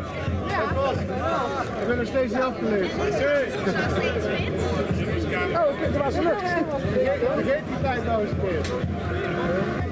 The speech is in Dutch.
Staat hij nou aan? Ik ben nog steeds niet afgeleerd. Oh, oké, er was lucht. Vergeet die tijd nou eens een keer.